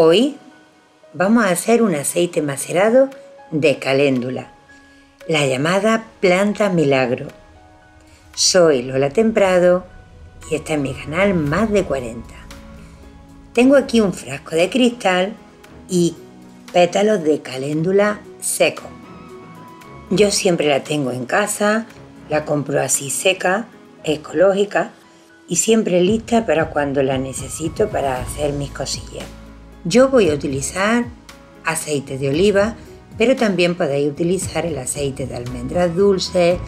Hoy vamos a hacer un aceite macerado de caléndula, la llamada planta milagro. Soy Lola Temprado y este es mi canal Más de 40. Tengo aquí un frasco de cristal y pétalos de caléndula seco. Yo siempre la tengo en casa, la compro así seca, ecológica y siempre lista para cuando la necesito para hacer mis cosillas. Yo voy a utilizar aceite de oliva, pero también podéis utilizar el aceite de almendras dulces,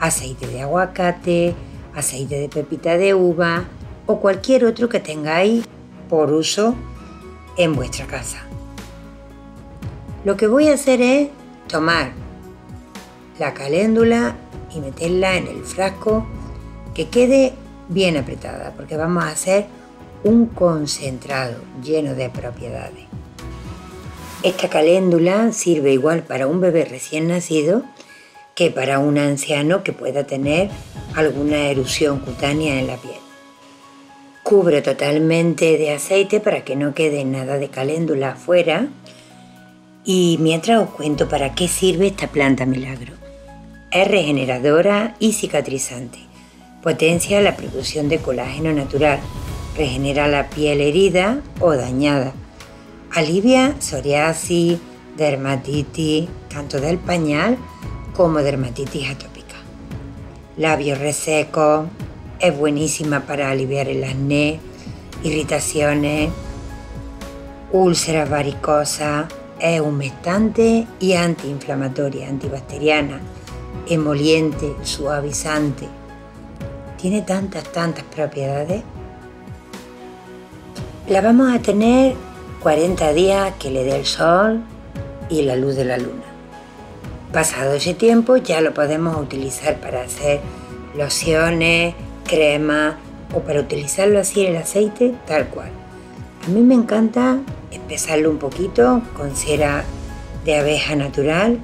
aceite de aguacate, aceite de pepita de uva o cualquier otro que tengáis por uso en vuestra casa. Lo que voy a hacer es tomar la caléndula y meterla en el frasco que quede bien apretada porque vamos a hacer un concentrado lleno de propiedades. Esta caléndula sirve igual para un bebé recién nacido que para un anciano que pueda tener alguna erupción cutánea en la piel. Cubre totalmente de aceite para que no quede nada de caléndula afuera y mientras os cuento para qué sirve esta planta milagro. Es regeneradora y cicatrizante. Potencia la producción de colágeno natural. Regenera la piel herida o dañada. Alivia psoriasis, dermatitis, tanto del pañal como dermatitis atópica. Labios resecos. Es buenísima para aliviar el acné, irritaciones, úlceras varicosas. Es humectante y antiinflamatoria, antibacteriana, emoliente, suavizante tiene tantas, tantas propiedades. La vamos a tener 40 días que le dé el sol y la luz de la luna. Pasado ese tiempo ya lo podemos utilizar para hacer lociones, crema o para utilizarlo así el aceite tal cual. A mí me encanta espesarlo un poquito con cera de abeja natural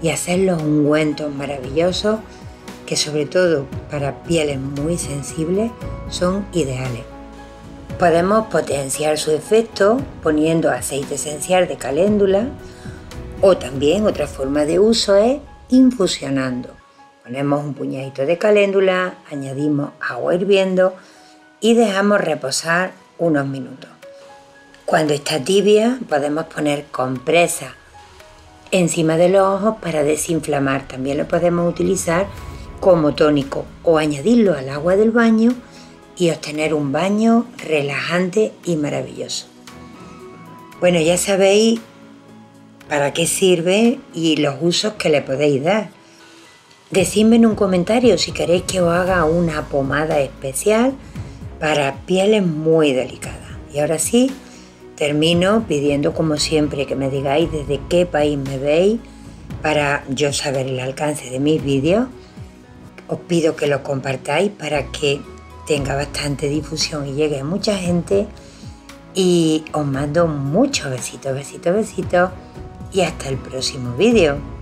y hacer los ungüentos maravillosos que sobre todo para pieles muy sensibles son ideales. Podemos potenciar su efecto poniendo aceite esencial de caléndula o también otra forma de uso es infusionando. Ponemos un puñadito de caléndula, añadimos agua hirviendo y dejamos reposar unos minutos. Cuando está tibia podemos poner compresa encima de los ojos para desinflamar. También lo podemos utilizar como tónico o añadirlo al agua del baño y obtener un baño relajante y maravilloso. Bueno, ya sabéis para qué sirve y los usos que le podéis dar. Decidme en un comentario si queréis que os haga una pomada especial para pieles muy delicadas. Y ahora sí, termino pidiendo como siempre que me digáis desde qué país me veis para yo saber el alcance de mis vídeos os pido que lo compartáis para que tenga bastante difusión y llegue a mucha gente. Y os mando muchos besitos, besitos, besitos. Y hasta el próximo vídeo.